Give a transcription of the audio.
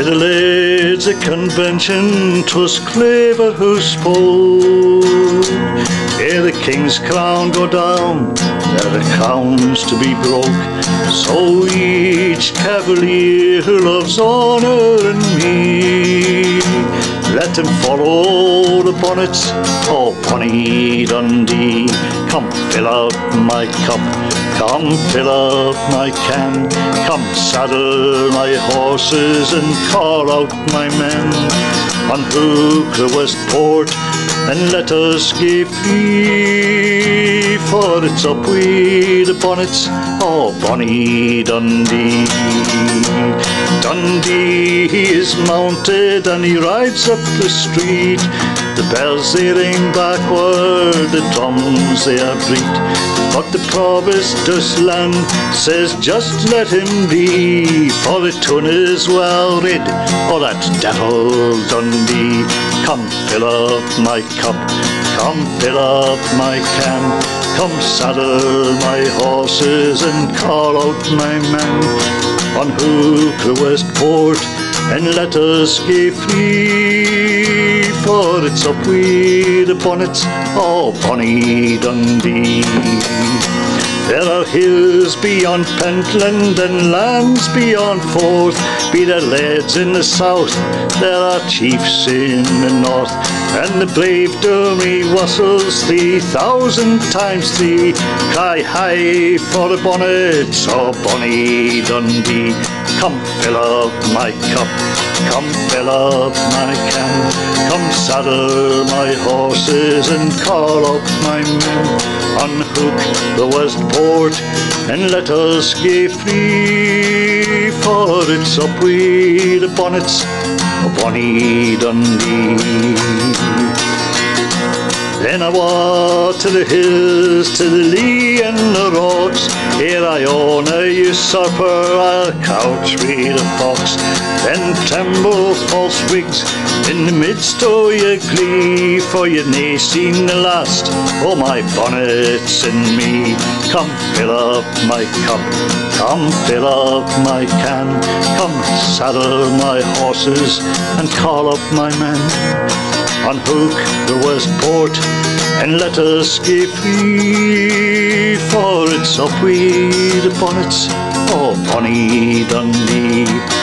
In the convention, 'twas clever who spoke. Ere the king's crown go down, there are crowns to be broke. So each cavalier who loves honour and me, let him follow the bonnets, oh Bonnie Dundee. Come fill up my cup, come fill up my can, come saddle my horses and call out my men. Unhook the Westport and let us give free, for it's up with the bonnets, oh Bonnie Dundee. Dundee he is mounted and he rides up the street. The bells they ring backward, the drums they are beat. But the provost does land says just let him be, for the tune is well read. Oh that devil Dundee, come fill up my cup, come fill up my can, come saddle my horses and call out my men. Unhook the Westport and let us go free, it's up with the bonnets, oh Bonnie Dundee. There are hills beyond Pentland and lands beyond Forth. Be there lads in the south, there are chiefs in the north. And the brave Dermy wassels three thousand times three. Cry high for the bonnets, of Bonnie Dundee. Come fill up my cup, come fill up my can, come saddle my horses and call up my men. Unhook the west port and let us go free, for it's a the bonnets of Bonnie Dundee. Then I walk to the hills, to the lee and the rocks. Here I own a usurper, I'll couch with a fox. Then tremble false Whigs in the midst oh, of your glee, for you nae seen the last oh my bonnets and me. Come fill up my cup, come fill up my can, come saddle my horses and call up my men unhook the worst Westport and let us go free, it's up with the bonnets, oh Bonnie Dundee.